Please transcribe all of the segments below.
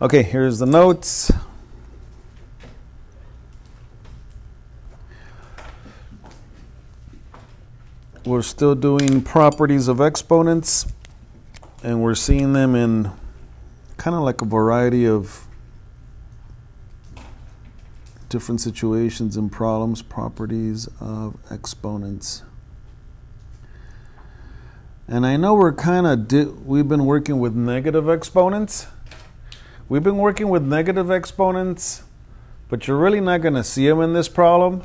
Okay, here's the notes. We're still doing properties of exponents, and we're seeing them in kind of like a variety of different situations and problems, properties of exponents. And I know we're kind of, we've been working with negative exponents. We've been working with negative exponents, but you're really not going to see them in this problem.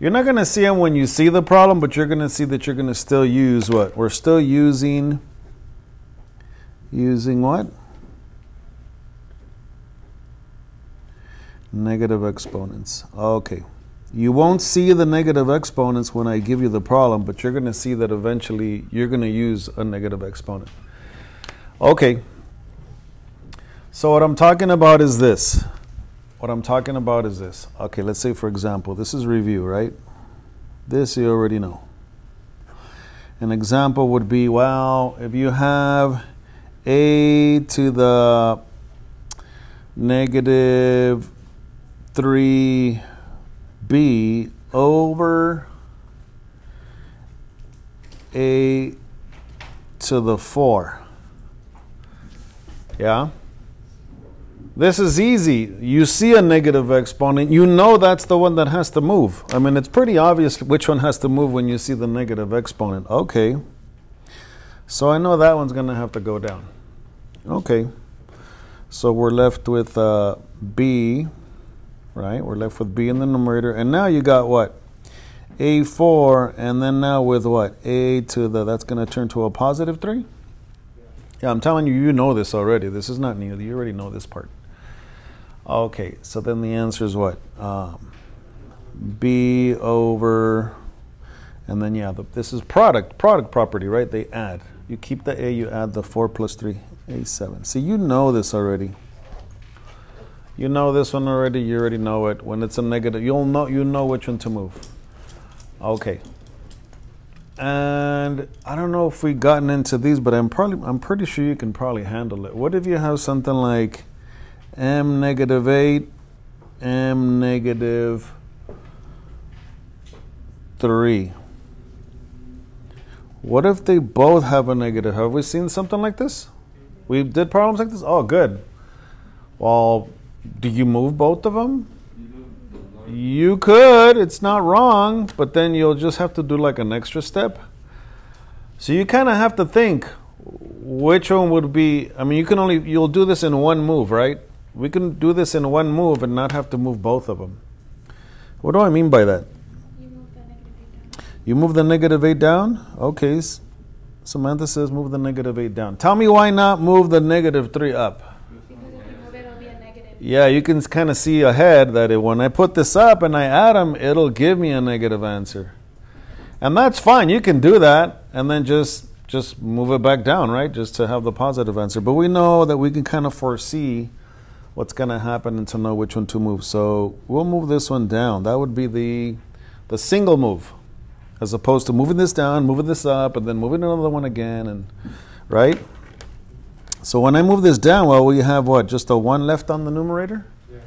You're not going to see them when you see the problem, but you're going to see that you're going to still use what? We're still using, using what? Negative exponents. Okay. You won't see the negative exponents when I give you the problem, but you're going to see that eventually you're going to use a negative exponent. Okay. So what I'm talking about is this. What I'm talking about is this. Okay, let's say for example, this is review, right? This you already know. An example would be, well, if you have a to the negative 3b over a to the 4. Yeah? This is easy. You see a negative exponent, you know that's the one that has to move. I mean, it's pretty obvious which one has to move when you see the negative exponent. Okay. So I know that one's going to have to go down. Okay. So we're left with uh, B, right? We're left with B in the numerator. And now you got what? A4, and then now with what? A to the, that's going to turn to a positive 3? Yeah, I'm telling you, you know this already. This is not new. You already know this part. Okay, so then the answer is what? Um, B over, and then yeah, the, this is product, product property, right? They add. You keep the A, you add the 4 plus 3, A7. See, you know this already. You know this one already, you already know it. When it's a negative, you'll know, you know which one to move. Okay. And I don't know if we've gotten into these, but I'm probably, I'm pretty sure you can probably handle it. What if you have something like m negative 8, m negative 3. What if they both have a negative? Have we seen something like this? We did problems like this? Oh, good. Well, do you move both of them? You could. It's not wrong, but then you'll just have to do like an extra step. So you kind of have to think which one would be. I mean, you can only you'll do this in one move, right? We can do this in one move and not have to move both of them. What do I mean by that? You move the negative 8 down? Okay. Samantha says move the negative 8 down. Tell me why not move the negative 3 up? Yeah, you can kind of see ahead that it, when I put this up and I add them, it'll give me a negative answer. And that's fine. You can do that and then just just move it back down, right? Just to have the positive answer. But we know that we can kind of foresee what's going to happen and to know which one to move. So we'll move this one down. That would be the the single move, as opposed to moving this down, moving this up, and then moving another one again, and right. So when I move this down, well, we have what? Just a one left on the numerator, Yeah.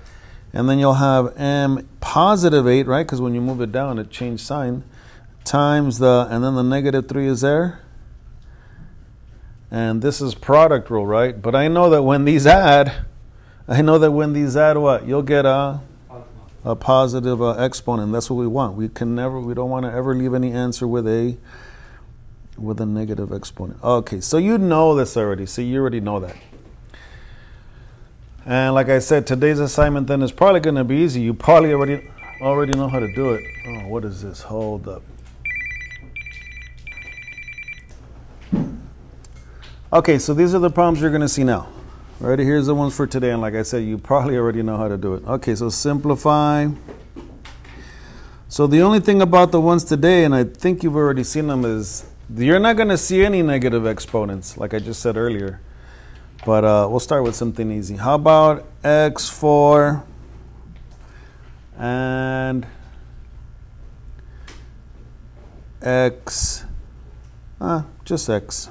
and then you'll have m positive eight, right? Because when you move it down, it changed sign times the, and then the negative three is there. And this is product rule, right? But I know that when these add, I know that when these add what? You'll get a, a positive uh, exponent. That's what we want. We can never, we don't want to ever leave any answer with a, with a negative exponent. Okay, so you know this already. So you already know that. And like I said, today's assignment then is probably going to be easy. You probably already already know how to do it. Oh, what is this? Hold up. Okay, so these are the problems you're going to see now. Alrighty, here's the ones for today. And like I said, you probably already know how to do it. Okay, so simplify. So the only thing about the ones today, and I think you've already seen them, is you're not going to see any negative exponents, like I just said earlier. But uh, we'll start with something easy. How about x4 and x, uh, just x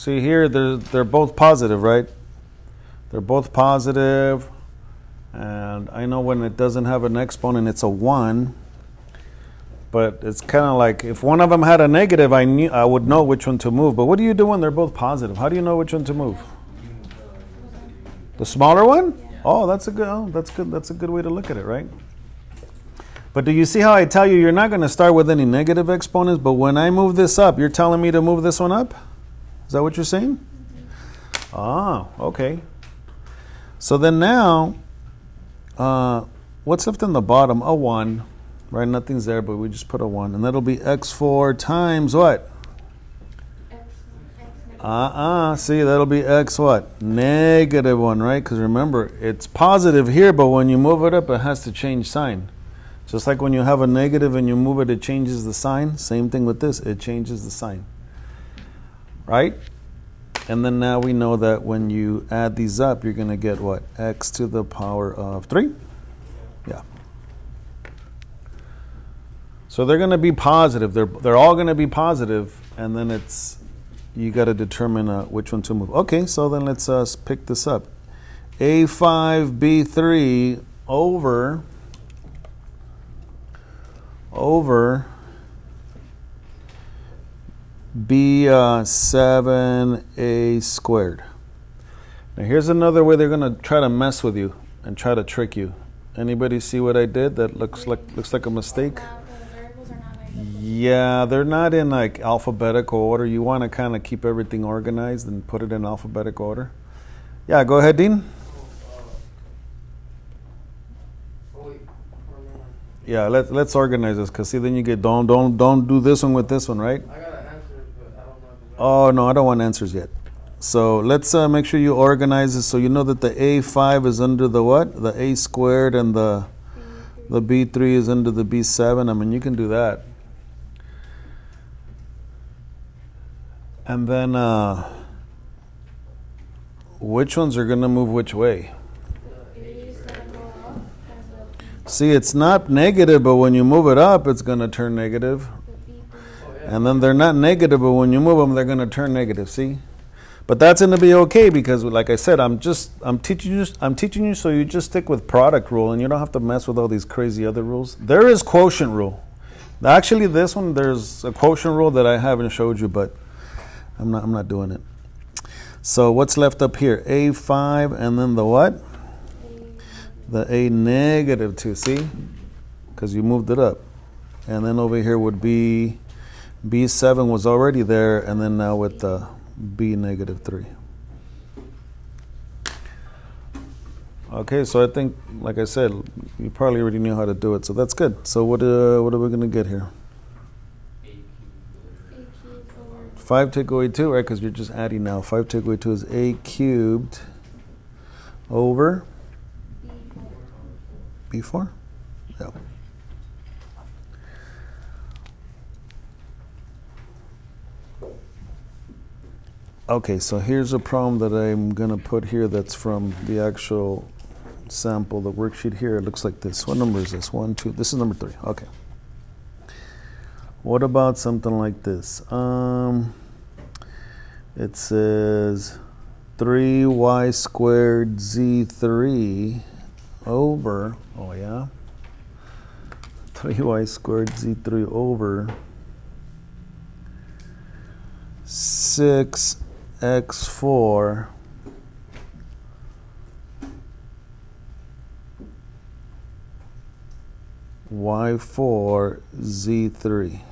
See here, they're, they're both positive, right? They're both positive, and I know when it doesn't have an exponent, it's a 1. But it's kind of like if one of them had a negative, I knew I would know which one to move. But what do you do when they're both positive? How do you know which one to move? The smaller one? Oh, that's a good. Oh, that's good. That's a good way to look at it, right? But do you see how I tell you you're not going to start with any negative exponents, but when I move this up, you're telling me to move this one up? Is that what you're saying? Ah, okay. So then now, uh, what's left in the bottom? A 1, right? Nothing's there, but we just put a 1. And that'll be x4 times what? Uh-uh. See, that'll be x what? Negative 1, right? Because remember, it's positive here, but when you move it up, it has to change sign. Just like when you have a negative and you move it, it changes the sign. Same thing with this. It changes the sign. Right? And then now we know that when you add these up, you're going to get what? x to the power of 3? Yeah. So they're going to be positive. They're, they're all going to be positive, and then it's you got to determine uh, which one to move. Okay, so then let's uh, pick this up. A5B3 over over B7A uh, squared. Now here's another way they're going to try to mess with you and try to trick you. Anybody see what I did that looks like looks like a mistake? Yeah, they're not in like alphabetical order. You want to kind of keep everything organized and put it in alphabetical order. Yeah, go ahead, Dean. Yeah, let's let's organize this because see, then you get don't don't don't do this one with this one, right? Oh no, I don't want answers yet. So let's uh, make sure you organize this so you know that the A5 is under the what? The A squared and the the B3 is under the B7. I mean, you can do that. And then uh, which ones are going to move which way? See, it's not negative, but when you move it up, it's going to turn negative. And then they're not negative, but when you move them, they're going to turn negative. See, but that's going to be okay because, like I said, I'm just I'm teaching you I'm teaching you so you just stick with product rule and you don't have to mess with all these crazy other rules. There is quotient rule. Actually, this one there's a quotient rule that I haven't showed you, but I'm not I'm not doing it. So what's left up here? A5 and then the what? The A negative 2, see? Because you moved it up. And then over here would be B7 was already there, and then now with the B negative 3. Okay, so I think, like I said, you probably already knew how to do it, so that's good. So what, uh, what are we going to get here? 5 take away 2, right? Because you're just adding now. 5 take away 2 is A cubed over B4? Yeah. Okay, so here's a problem that I'm going to put here that's from the actual sample, the worksheet here. It looks like this. What number is this? One, two. This is number three. Okay. What about something like this? Um, it says 3y squared z3 over, oh yeah, 3y squared z3 over 6 x4 y4 z3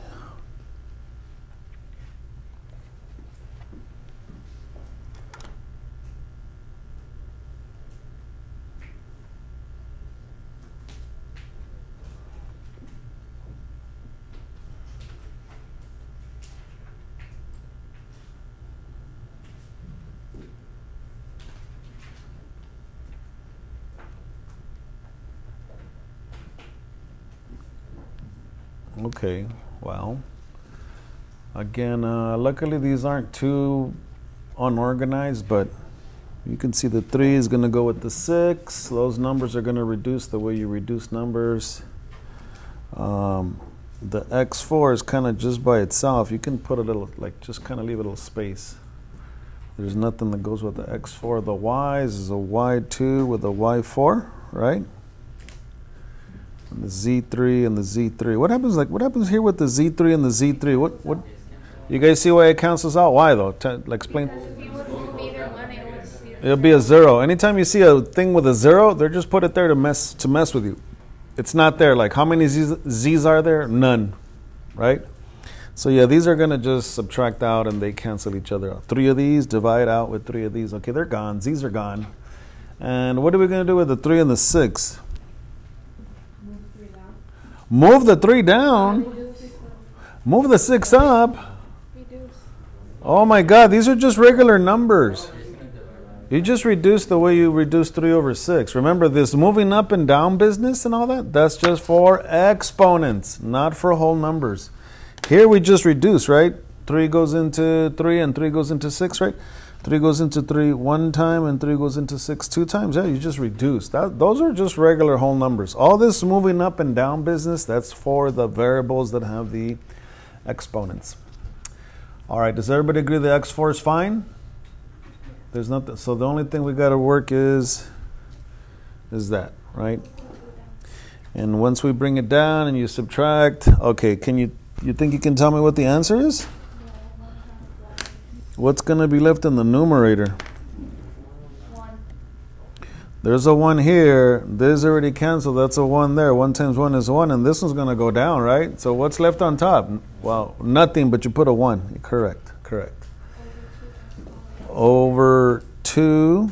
Okay, well, again, uh, luckily these aren't too unorganized, but you can see the 3 is going to go with the 6. Those numbers are going to reduce the way you reduce numbers. Um, the x4 is kind of just by itself. You can put a little, like, just kind of leave a little space. There's nothing that goes with the x4. The y's is a y2 with a y4, right? The z3 and the z3. What happens like what happens here with the z3 and the z3? What what you guys see why it cancels out? Why though? T- like explain. It'll be a zero. Anytime you see a thing with a zero, they're just put it there to mess to mess with you. It's not there. Like how many z's, z's are there? None, right? So yeah, these are gonna just subtract out and they cancel each other out. Three of these divide out with three of these. Okay, they're gone. Z's are gone. And what are we gonna do with the three and the six? Move the three down. Move the six up. Oh my God, these are just regular numbers. You just reduce the way you reduce 3 over 6. Remember this moving up and down business and all that? That's just for exponents, not for whole numbers. Here we just reduce, right? 3 goes into 3 and 3 goes into 6, right? 3 goes into 3 one time and 3 goes into 6 two times. Yeah, you just reduce. That, those are just regular whole numbers. All this moving up and down business, that's for the variables that have the exponents. All right, does everybody agree the x4 is fine? There's nothing. So the only thing we got to work is is that, right? And once we bring it down and you subtract, okay, can you you think you can tell me what the answer is? What's going to be left in the numerator? There's a 1 here. This already canceled. That's a 1 there. 1 times 1 is 1. And this one's going to go down, right? So what's left on top? Well, nothing, but you put a 1. Correct. Correct over 2.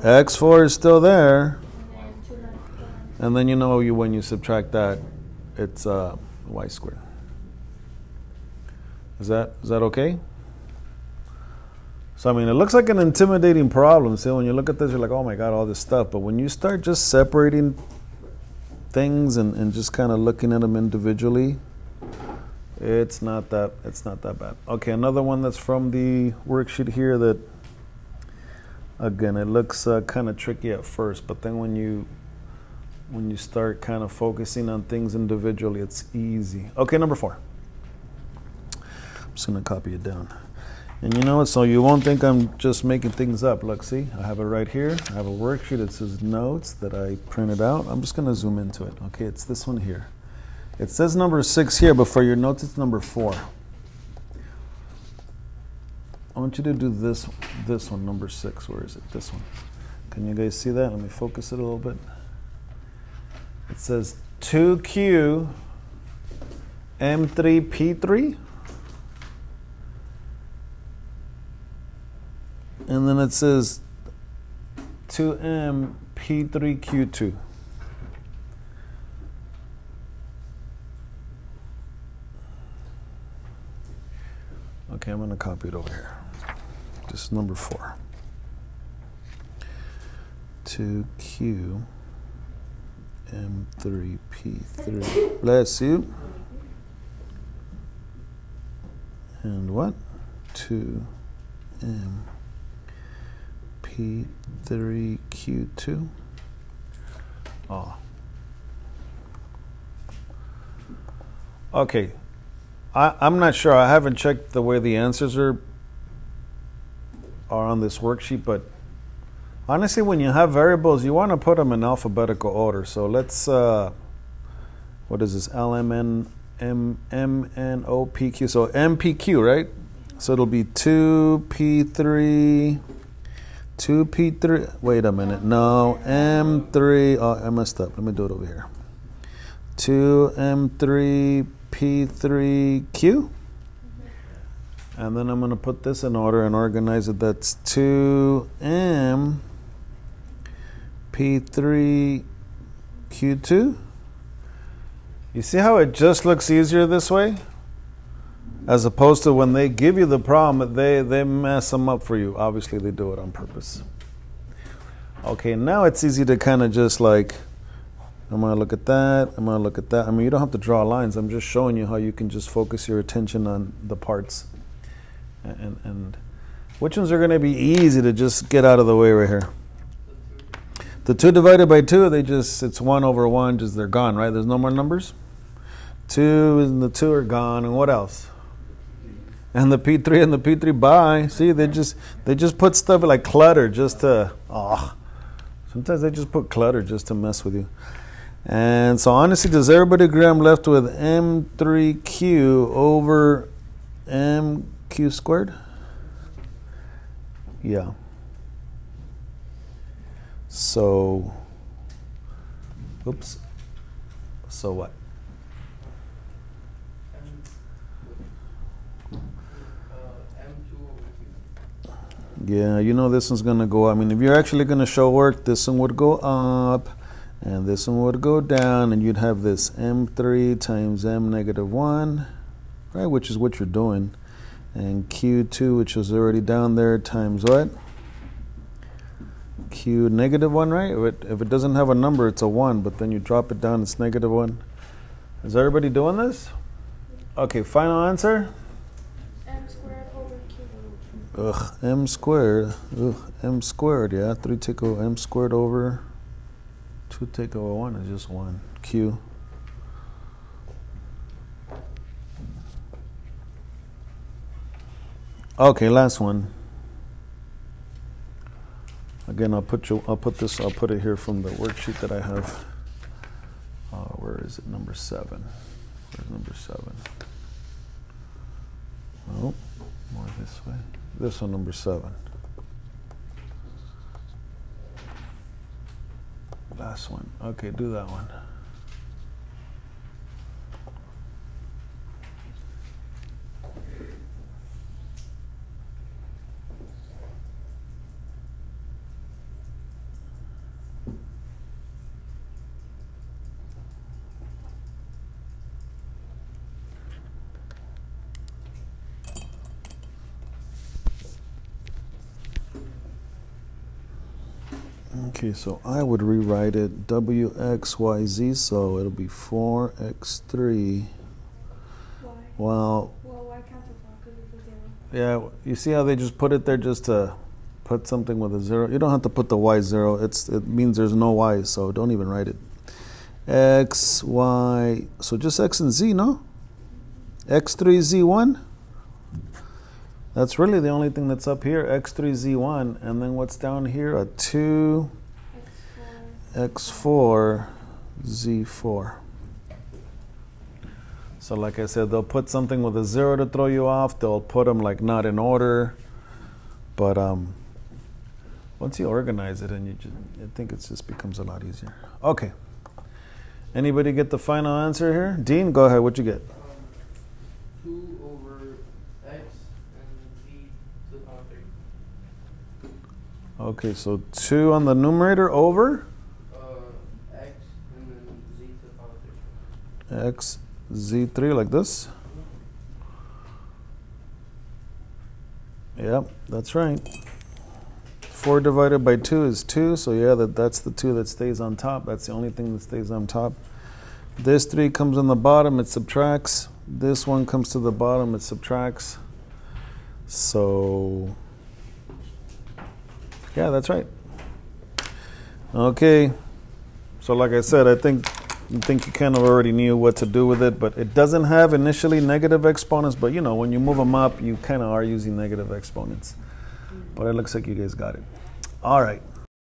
X4 is still there. And then you know you when you subtract that, it's uh, y squared. Is that is that okay? So I mean, it looks like an intimidating problem. See, when you look at this, you're like, oh my god, all this stuff. But when you start just separating things and, and just kind of looking at them individually, it's not that it's not that bad. Okay, another one that's from the worksheet here that again it looks uh, kind of tricky at first, but then when you when you start kind of focusing on things individually, it's easy. Okay, number four. I'm just gonna copy it down. And you know what? So you won't think I'm just making things up. Look, see, I have it right here. I have a worksheet that says notes that I printed out. I'm just gonna zoom into it. Okay, it's this one here. It says number six here, but for your notes, it's number four. I want you to do this, this one, number six. Where is it? This one. Can you guys see that? Let me focus it a little bit. It says 2Q M3P3. And then it says 2M P3Q2. Okay, I'm going to copy it over here. This is number four. 2Q M3P3. Bless you. And what? 2M P3Q2. Oh. Okay, I, I'm not sure. I haven't checked the way the answers are are on this worksheet, but honestly, when you have variables, you want to put them in alphabetical order. So let's, uh, what is this? L M N M M N O P Q. So M P Q, right? So it'll be two P three, two P three. Wait a minute. No, M three. Oh, I messed up. Let me do it over here. Two M three P3Q. And then I'm going to put this in order and organize it. That's 2M P3Q2. You see how it just looks easier this way? As opposed to when they give you the problem, they, they mess them up for you. Obviously, they do it on purpose. Okay, now it's easy to kind of just like I'm going to look at that. I'm going to look at that. I mean, you don't have to draw lines. I'm just showing you how you can just focus your attention on the parts. And, and which ones are going to be easy to just get out of the way right here? The 2 divided by 2, they just, it's 1 over 1, just they're gone, right? There's no more numbers? 2 and the 2 are gone. And what else? And the P3 and the P3 bye. See, they just they just put stuff like clutter just to oh. Sometimes they just put clutter just to mess with you. And so honestly, does everybody agree I'm left with M3Q over MQ squared? Yeah. So, oops. So what? Yeah, you know this one's gonna go. I mean, if you're actually gonna show work, this one would go up, and this one would go down, and you'd have this m3 times m negative one, right? Which is what you're doing, and q2, which is already down there, times what? q negative one, right? If it, if it doesn't have a number, it's a one, but then you drop it down, it's negative one. Is everybody doing this? Okay, final answer. Ugh, m squared. Ugh, m squared. Yeah, three take over m squared over two take over one is just one. Q. Okay, last one. Again, I'll put you. I'll put this. I'll put it here from the worksheet that I have. Uh, where is it? Number seven. Where's number seven? Oh, more this way. This one, number seven. Last one. Okay, do that one. Okay, so I would rewrite it WXYZ, so it'll be 4X3. Why? Well, Well, why can't it block it yeah, you see how they just put it there just to put something with a zero? You don't have to put the Y zero. It's it means there's no Y, so don't even write it. X, Y, so just X and Z, no? X3, Z1? That's really the only thing that's up here, X3, Z1. And then what's down here? A 2, X4. X4, Z4. So, like I said, they'll put something with a zero to throw you off. They'll put them like not in order. But um, once you organize it, and you just, I think it just becomes a lot easier. Okay. Anybody get the final answer here? Dean, go ahead. What you get? Okay, so two on the numerator over Uh, x and then z to the power 3. x z3 like this. Yep, that's right. 4 divided by 2 is 2, so yeah, that, that's the 2 that stays on top. That's the only thing that stays on top. This 3 comes on the bottom, it subtracts. This one comes to the bottom, it subtracts. So, yeah, that's right. Okay, so like I said, I think I think you kind of already knew what to do with it, but it doesn't have initially negative exponents. But you know, when you move them up, you kind of are using negative exponents. But it looks like you guys got it. All right.